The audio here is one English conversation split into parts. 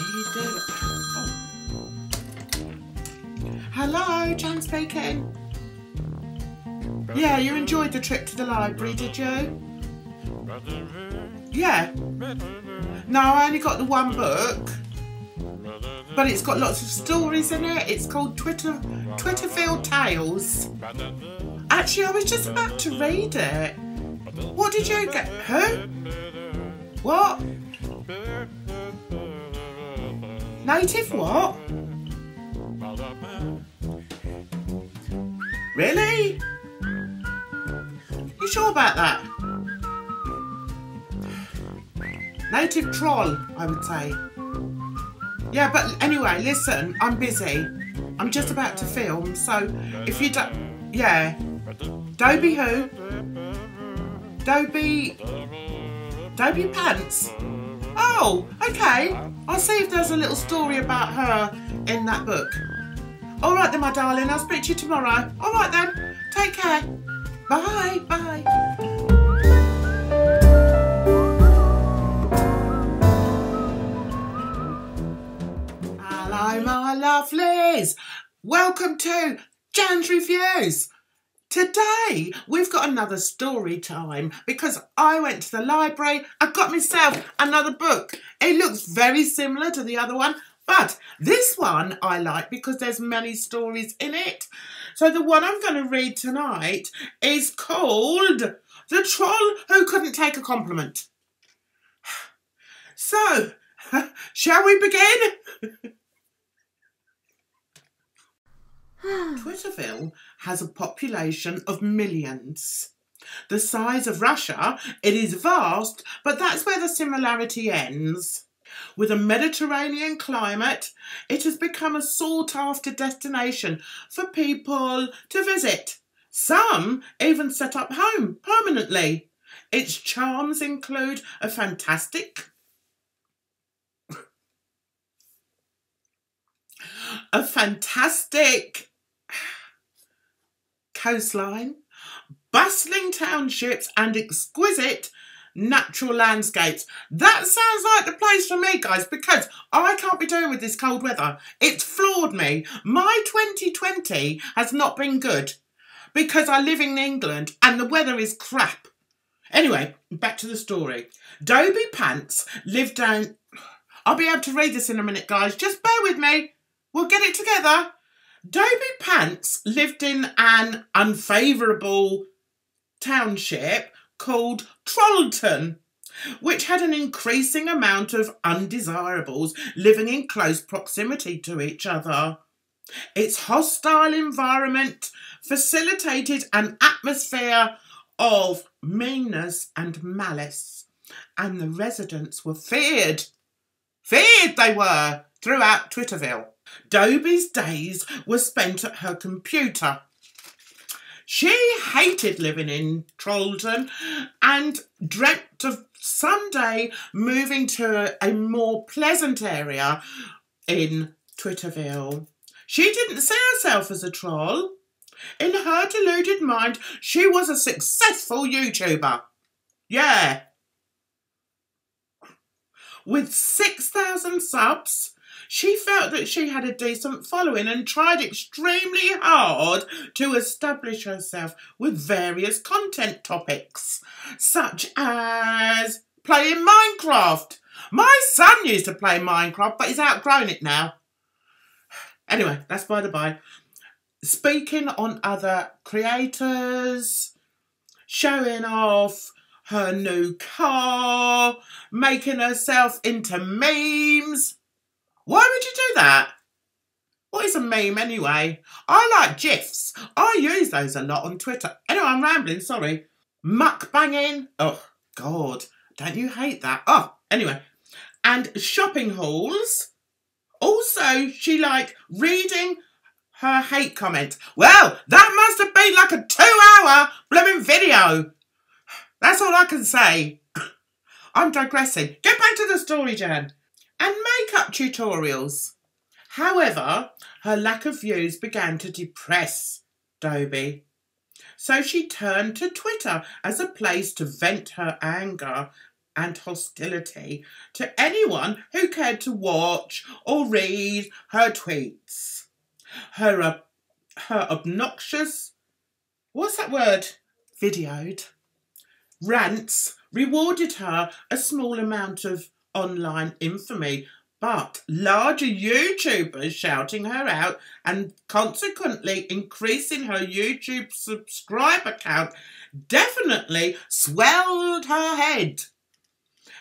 Do. Oh. Hello, Jan speaking. Yeah, you enjoyed the trip to the library, did you? Yeah. No, I only got the one book, but it's got lots of stories in it. It's called Twitter Twitterville Tales. Actually, I was just about to read it. What did you get? Who? What? Native what? Really? You sure about that? Native troll, I would say. Yeah, but anyway, listen, I'm busy. I'm just about to film, so if you don't. Yeah. Dobie who? Dobie. Dobie Pants? Oh, okay. I'll see if there's a little story about her in that book. All right then, my darling. I'll speak to you tomorrow. All right then. Take care. Bye. Bye. Hello, my lovelies. Welcome to Jan's Reviews. Today we've got another story time because I went to the library. I got myself another book. It looks very similar to the other one, but this one I like because there's many stories in it. So the one I'm going to read tonight is called The Troll Who Couldn't Take a Compliment. So, shall we begin? Twitterville has a population of millions. The size of Russia, it is vast, but that's where the similarity ends. With a Mediterranean climate, it has become a sought after destination for people to visit. Some even set up home permanently. Its charms include a fantastic a fantastic coastline, bustling townships, and exquisite natural landscapes. That sounds like the place for me, guys, because I can't be doing with this cold weather. It's floored me. My 2020 has not been good because I live in England and the weather is crap. Anyway, back to the story. Dobie Pants lived down. I'll be able to read this in a minute, guys. Just bear with me. We'll get it together. Dobie Pants lived in an unfavourable township called Trollton, which had an increasing amount of undesirables living in close proximity to each other. Its hostile environment facilitated an atmosphere of meanness and malice, and the residents were feared. Feared they were throughout Twitterville. Dobie's days were spent at her computer. She hated living in Trollton and dreamt of someday moving to a more pleasant area in Twitterville. She didn't see herself as a troll. In her deluded mind, she was a successful YouTuber. Yeah. With 6,000 subs, she felt that she had a decent following and tried extremely hard to establish herself with various content topics, such as playing Minecraft. My son used to play Minecraft, but he's outgrown it now. Anyway, that's by the by. Speaking on other creators, showing off her new car, making herself into memes. Why would you do that? What is a meme anyway? I like GIFs. I use those a lot on Twitter. Anyway, I'm rambling, sorry. Muck banging. Oh, God. Don't you hate that? Oh, anyway. And shopping hauls. Also, she liked reading her hate comment. Well, that must have been like a two-hour blooming video. That's all I can say. I'm digressing. Get back to the story, Jan. And makeup tutorials. However, her lack of views began to depress Dobie. So she turned to Twitter as a place to vent her anger and hostility to anyone who cared to watch or read her tweets. Her, uh, her obnoxious, what's that word? Videoed. Rants rewarded her a small amount of online infamy, but larger YouTubers shouting her out and consequently increasing her YouTube subscriber count definitely swelled her head.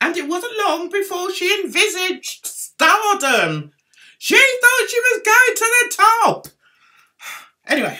And it wasn't long before she envisaged stardom. She thought she was going to the top. Anyway,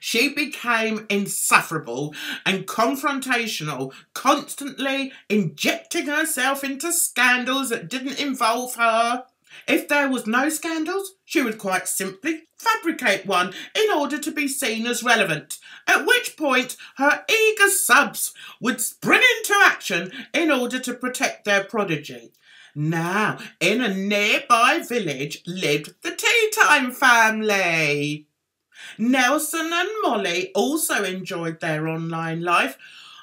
she became insufferable and confrontational, constantly injecting herself into scandals that didn't involve her. If there was no scandals, she would quite simply fabricate one in order to be seen as relevant, at which point her eager subs would spring into action in order to protect their prodigy. Now, in a nearby village lived the Tea Time family. Nelson and Molly also enjoyed their online life,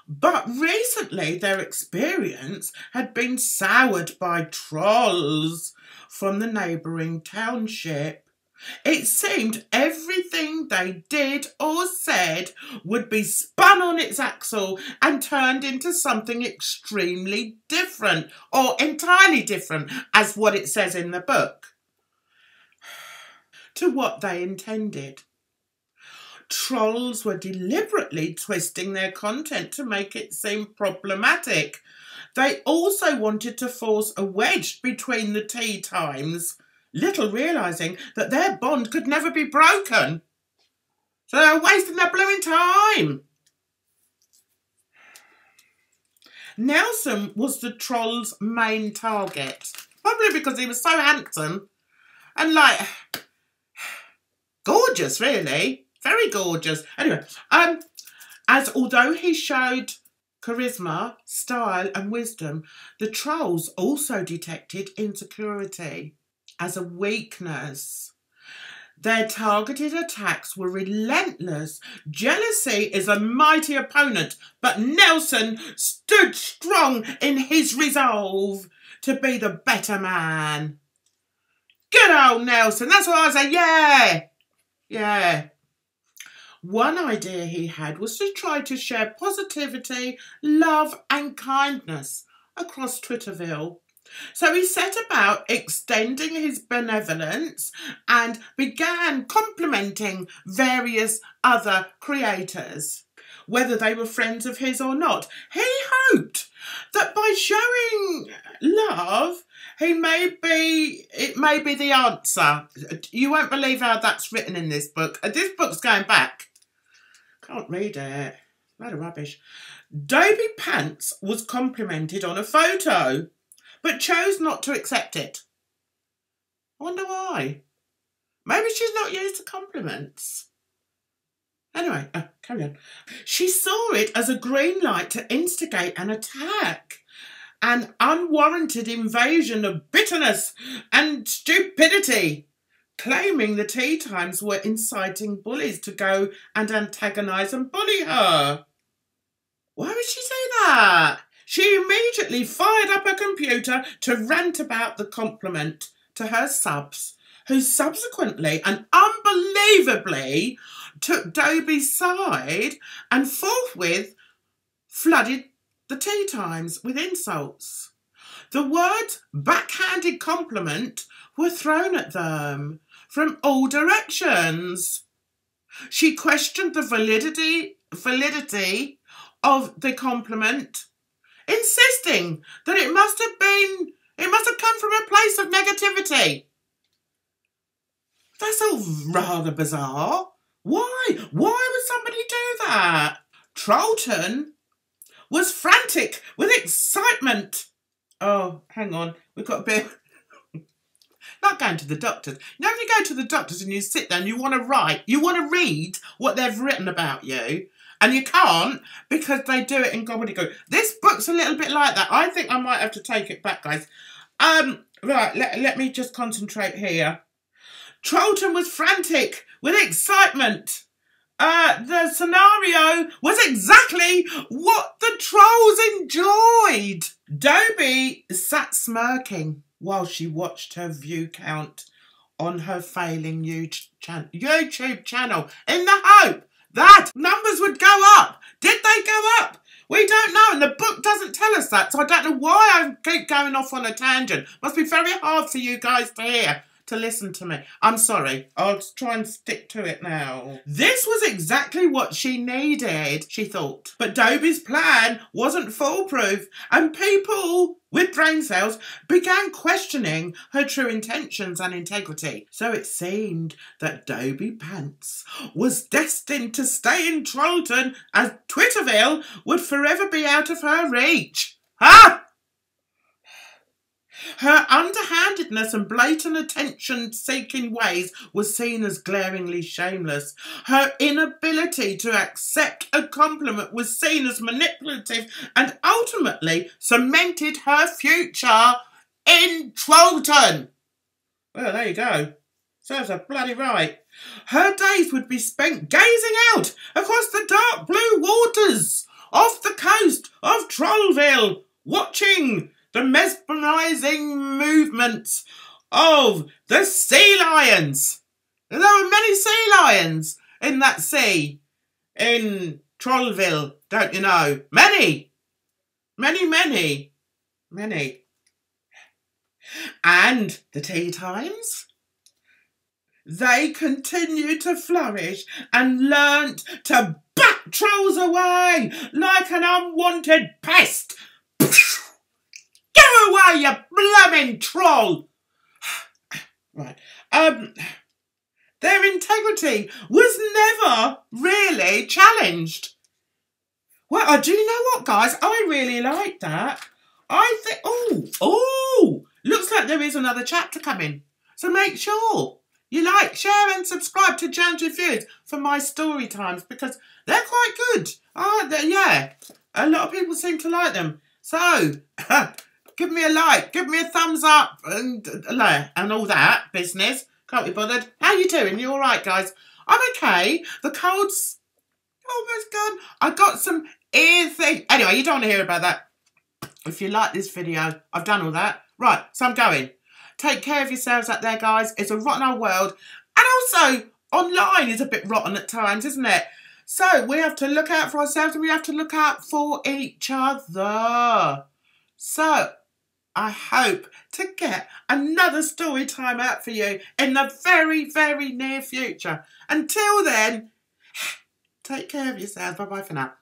but recently their experience had been soured by trolls from the neighbouring township. It seemed everything they did or said would be spun on its axle and turned into something extremely different or entirely different, as what it says in the book, to what they intended trolls were deliberately twisting their content to make it seem problematic. They also wanted to force a wedge between the tea times, little realising that their bond could never be broken. So they're wasting their blooming time. Nelson was the troll's main target, probably because he was so handsome and like gorgeous, really. Very gorgeous. Anyway, um, as although he showed charisma, style, and wisdom, the trolls also detected insecurity as a weakness. Their targeted attacks were relentless. Jealousy is a mighty opponent, but Nelson stood strong in his resolve to be the better man. Good old Nelson, that's what I say, yeah, yeah. One idea he had was to try to share positivity, love, and kindness across Twitterville. So he set about extending his benevolence and began complimenting various other creators, whether they were friends of his or not. He hoped that by showing love, he may be, it may be the answer. You won't believe how that's written in this book. Uh, this book's going back can't read it. Load of rubbish. Dobie Pants was complimented on a photo, but chose not to accept it. I wonder why. Maybe she's not used to compliments. Anyway, uh, carry on. She saw it as a green light to instigate an attack, an unwarranted invasion of bitterness and stupidity claiming the tea times were inciting bullies to go and antagonise and bully her. Why would she say that? She immediately fired up her computer to rant about the compliment to her subs, who subsequently and unbelievably took Dobie's side and forthwith flooded the tea times with insults. The words backhanded compliment were thrown at them from all directions. She questioned the validity validity of the compliment, insisting that it must have been it must have come from a place of negativity. That's all rather bizarre. Why? Why would somebody do that? Trollton was frantic with excitement. Oh, hang on. We've got a bit not going to the doctors. Know, when you go to the doctors and you sit there and you want to write, you want to read what they've written about you, and you can't because they do it in gobbledygook. This book's a little bit like that. I think I might have to take it back, guys. Um, right, let, let me just concentrate here. Trollton was frantic with excitement. uh, the scenario was exactly what the trolls enjoyed. Dobie sat smirking while she watched her view count on her failing YouTube channel in the hope that numbers would go up. Did they go up? We don't know, and the book doesn't tell us that, so I don't know why I keep going off on a tangent. Must be very hard for you guys to hear to listen to me. I'm sorry. I'll try and stick to it now. This was exactly what she needed, she thought. But Dobie's plan wasn't foolproof, and people with brain cells began questioning her true intentions and integrity. So it seemed that Dobie Pants was destined to stay in Trollton as Twitterville would forever be out of her reach. Ah! Her underhandedness and blatant attention seeking ways was seen as glaringly shameless. Her inability to accept a compliment was seen as manipulative and ultimately cemented her future in Trollton. Well, there you go. Serves a bloody right. Her days would be spent gazing out across the dark blue waters off the coast of Trollville, watching the mesmerizing movements of the sea lions. There were many sea lions in that sea in Trollville, don't you know? Many, many, many, many. And the tea times? They continued to flourish and learnt to back trolls away like an unwanted pest away, you blooming troll! right. Um, their integrity was never really challenged. Well, I do you know what, guys? I really like that. I think, oh, oh, looks like there is another chapter coming. So make sure you like, share and subscribe to Jan's Reviews for my story times because they're quite good. Oh, yeah, a lot of people seem to like them. So, give me a like, give me a thumbs up, and uh, and all that business. Can't be bothered. How you doing? You all right, guys? I'm okay. The cold's almost gone. I got some ear thing. Anyway, you don't want to hear about that. If you like this video, I've done all that. Right, so I'm going. Take care of yourselves out there, guys. It's a rotten old world. And also, online is a bit rotten at times, isn't it? So we have to look out for ourselves and we have to look out for each other. So I hope to get another story time out for you in the very, very near future. Until then, take care of yourselves. Bye bye for now.